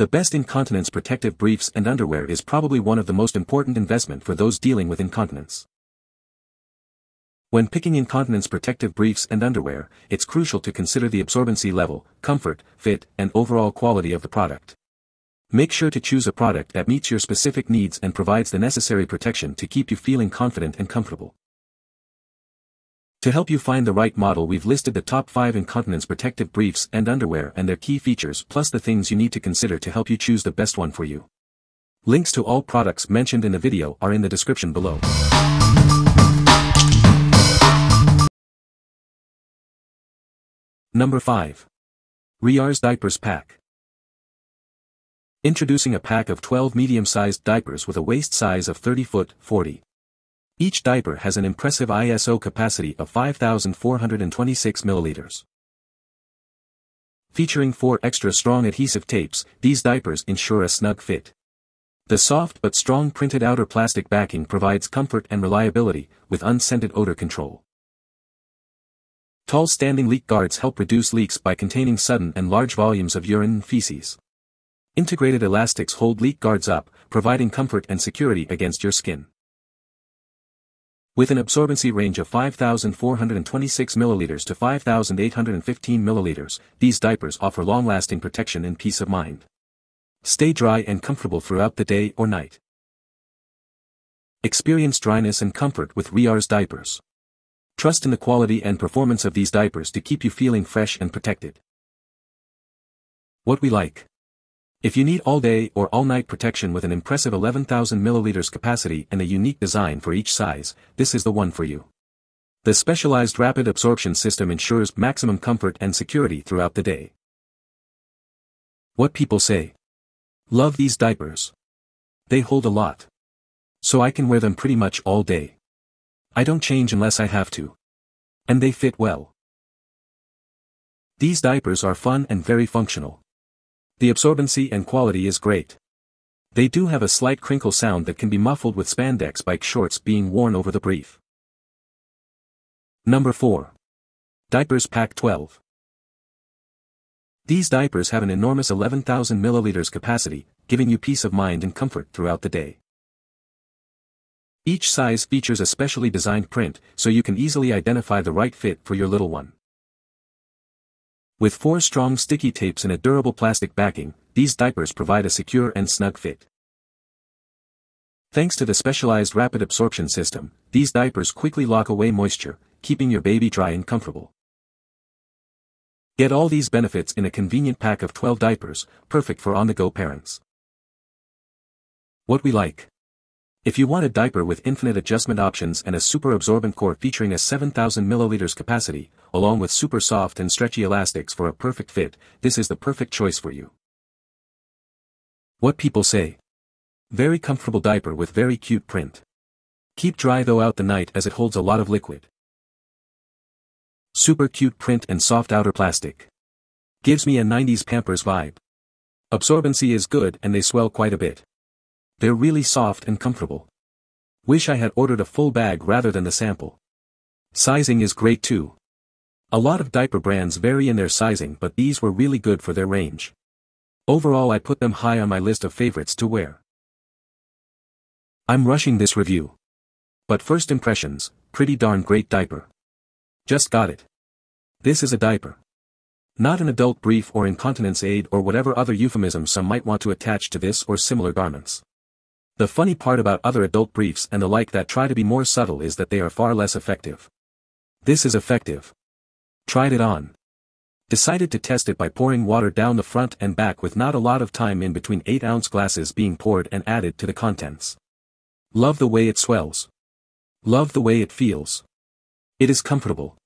The best incontinence protective briefs and underwear is probably one of the most important investment for those dealing with incontinence. When picking incontinence protective briefs and underwear, it's crucial to consider the absorbency level, comfort, fit, and overall quality of the product. Make sure to choose a product that meets your specific needs and provides the necessary protection to keep you feeling confident and comfortable. To help you find the right model we've listed the top 5 incontinence protective briefs and underwear and their key features plus the things you need to consider to help you choose the best one for you. Links to all products mentioned in the video are in the description below. Number 5. Rearz Diapers Pack. Introducing a pack of 12 medium-sized diapers with a waist size of 30 foot 40. Each diaper has an impressive ISO capacity of 5,426 milliliters. Featuring four extra strong adhesive tapes, these diapers ensure a snug fit. The soft but strong printed outer plastic backing provides comfort and reliability, with unscented odor control. Tall standing leak guards help reduce leaks by containing sudden and large volumes of urine and feces. Integrated elastics hold leak guards up, providing comfort and security against your skin. With an absorbency range of 5,426 milliliters to 5,815 milliliters, these diapers offer long-lasting protection and peace of mind. Stay dry and comfortable throughout the day or night. Experience dryness and comfort with Rearz diapers. Trust in the quality and performance of these diapers to keep you feeling fresh and protected. What we like. If you need all-day or all-night protection with an impressive 11,000 milliliters capacity and a unique design for each size, this is the one for you. The specialized rapid absorption system ensures maximum comfort and security throughout the day. What people say. Love these diapers. They hold a lot. So I can wear them pretty much all day. I don't change unless I have to. And they fit well. These diapers are fun and very functional. The absorbency and quality is great. They do have a slight crinkle sound that can be muffled with spandex bike shorts being worn over the brief. Number 4. Diapers Pack 12. These diapers have an enormous 11,000 milliliters capacity, giving you peace of mind and comfort throughout the day. Each size features a specially designed print, so you can easily identify the right fit for your little one. With four strong sticky tapes and a durable plastic backing, these diapers provide a secure and snug fit. Thanks to the specialized rapid absorption system, these diapers quickly lock away moisture, keeping your baby dry and comfortable. Get all these benefits in a convenient pack of 12 diapers, perfect for on-the-go parents. What we like. If you want a diaper with infinite adjustment options and a super absorbent core featuring a 7000 milliliters capacity, along with super soft and stretchy elastics for a perfect fit, this is the perfect choice for you. What people say. Very comfortable diaper with very cute print. Keep dry though out the night as it holds a lot of liquid. Super cute print and soft outer plastic. Gives me a 90s Pampers vibe. Absorbency is good and they swell quite a bit. They're really soft and comfortable. Wish I had ordered a full bag rather than the sample. Sizing is great too. A lot of diaper brands vary in their sizing but these were really good for their range. Overall I put them high on my list of favorites to wear. I'm rushing this review. But first impressions, pretty darn great diaper. Just got it. This is a diaper. Not an adult brief or incontinence aid or whatever other euphemism some might want to attach to this or similar garments. The funny part about other adult briefs and the like that try to be more subtle is that they are far less effective. This is effective. Tried it on. Decided to test it by pouring water down the front and back with not a lot of time in between 8-ounce glasses being poured and added to the contents. Love the way it swells. Love the way it feels. It is comfortable.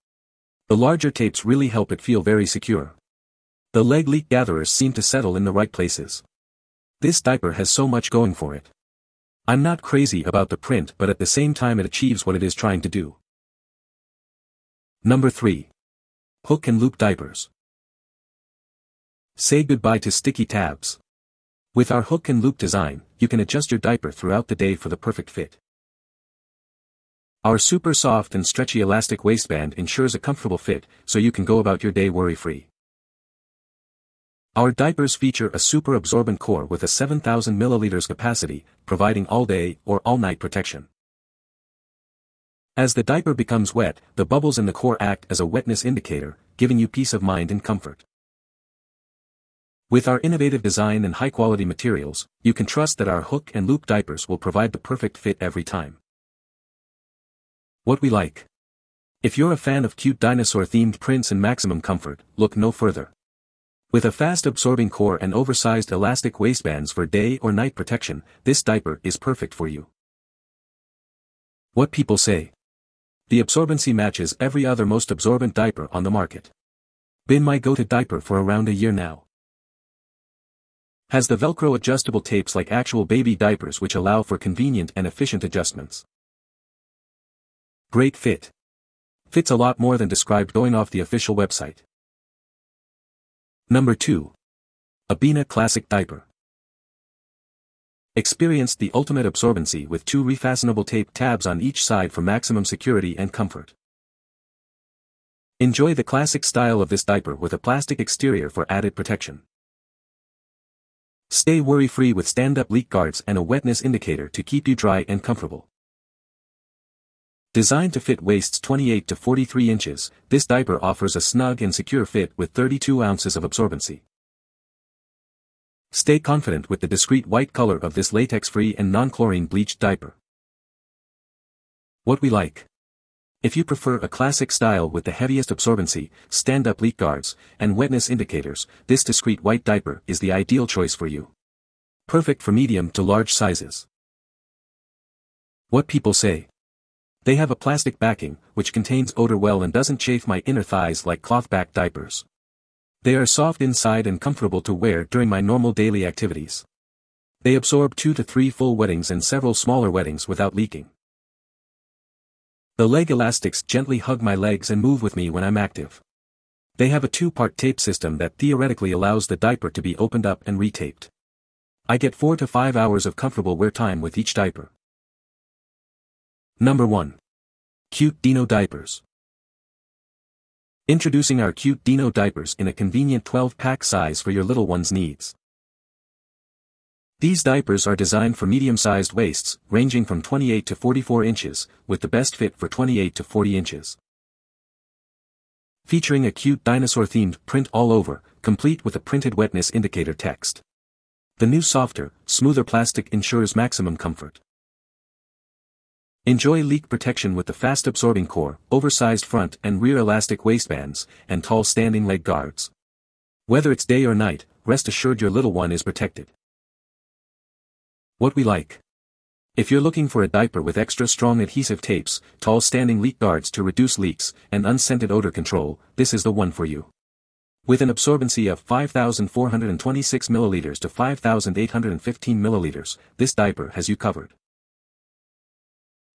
The larger tapes really help it feel very secure. The leg leak gatherers seem to settle in the right places. This diaper has so much going for it. I'm not crazy about the print but at the same time it achieves what it is trying to do. Number 3. Hook and loop diapers. Say goodbye to sticky tabs. With our hook and loop design, you can adjust your diaper throughout the day for the perfect fit. Our super soft and stretchy elastic waistband ensures a comfortable fit, so you can go about your day worry-free. Our diapers feature a super absorbent core with a 7000 milliliters capacity, providing all-day or all-night protection. As the diaper becomes wet, the bubbles in the core act as a wetness indicator, giving you peace of mind and comfort. With our innovative design and high-quality materials, you can trust that our hook and loop diapers will provide the perfect fit every time. What we like. If you're a fan of cute dinosaur-themed prints and maximum comfort, look no further. With a fast-absorbing core and oversized elastic waistbands for day or night protection, this diaper is perfect for you. What people say. The absorbency matches every other most absorbent diaper on the market. Been my go-to diaper for around a year now. Has the Velcro adjustable tapes like actual baby diapers which allow for convenient and efficient adjustments. Great fit. Fits a lot more than described going off the official website. Number 2. Abena Classic Diaper. Experience the ultimate absorbency with two refastenable tape tabs on each side for maximum security and comfort. Enjoy the classic style of this diaper with a plastic exterior for added protection. Stay worry-free with stand-up leak guards and a wetness indicator to keep you dry and comfortable. Designed to fit waists 28 to 43 inches, this diaper offers a snug and secure fit with 32 ounces of absorbency. Stay confident with the discreet white color of this latex-free and non-chlorine bleached diaper. What we like. If you prefer a classic style with the heaviest absorbency, stand-up leak guards, and wetness indicators, this discreet white diaper is the ideal choice for you. Perfect for medium to large sizes. What people say. They have a plastic backing, which contains odor well and doesn't chafe my inner thighs like cloth-back diapers. They are soft inside and comfortable to wear during my normal daily activities. They absorb two to three full wettings and several smaller wettings without leaking. The leg elastics gently hug my legs and move with me when I'm active. They have a two-part tape system that theoretically allows the diaper to be opened up and retaped. I get 4 to 5 hours of comfortable wear time with each diaper. Number 1. Cute Dino Diapers. Introducing our cute Dino diapers in a convenient 12-pack size for your little one's needs. These diapers are designed for medium-sized waists, ranging from 28 to 44 inches, with the best fit for 28 to 40 inches. Featuring a cute dinosaur-themed print all over, complete with a printed wetness indicator text. The new softer, smoother plastic ensures maximum comfort. Enjoy leak protection with the fast-absorbing core, oversized front and rear elastic waistbands, and tall standing leg guards. Whether it's day or night, rest assured your little one is protected. What we like. If you're looking for a diaper with extra strong adhesive tapes, tall standing leak guards to reduce leaks, and unscented odor control, this is the one for you. With an absorbency of 5,426 milliliters to 5,815 milliliters, this diaper has you covered.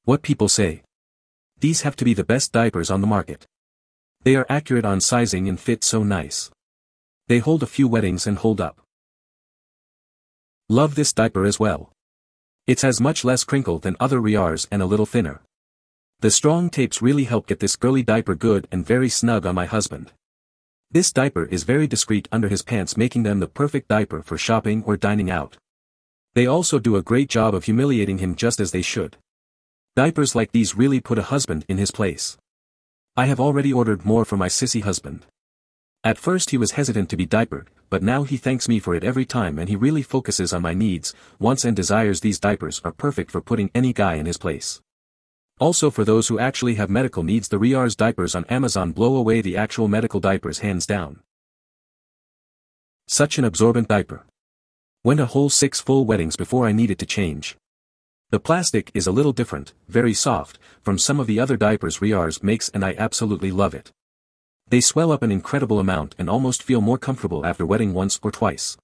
What people say. These have to be the best diapers on the market. They are accurate on sizing and fit so nice. They hold a few wettings and hold up. Love this diaper as well. It has much less crinkle than other Rearz and a little thinner. The strong tapes really help get this girly diaper good and very snug on my husband. This diaper is very discreet under his pants making them the perfect diaper for shopping or dining out. They also do a great job of humiliating him just as they should. Diapers like these really put a husband in his place. I have already ordered more for my sissy husband. At first he was hesitant to be diapered, but now he thanks me for it every time and he really focuses on my needs, wants and desires these diapers are perfect for putting any guy in his place. Also for those who actually have medical needs the Rearz diapers on Amazon blow away the actual medical diapers hands down. Such an absorbent diaper. Went a whole six full wettings before I needed to change. The plastic is a little different, very soft, from some of the other diapers Rearz makes and I absolutely love it. They swell up an incredible amount and almost feel more comfortable after wetting once or twice.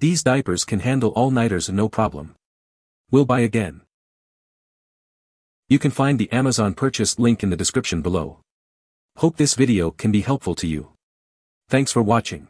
These diapers can handle all-nighters no problem. We'll buy again. You can find the Amazon purchase link in the description below. Hope this video can be helpful to you. Thanks for watching.